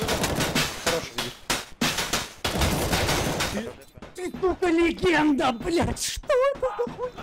да, Хороший забит. Ты, ты, сука, легенда, блядь, что это за хуйня?